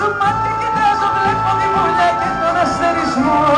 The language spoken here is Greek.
σου μάτι κοιτάζω βλέπω τη βουλιά και τον αστερισμό.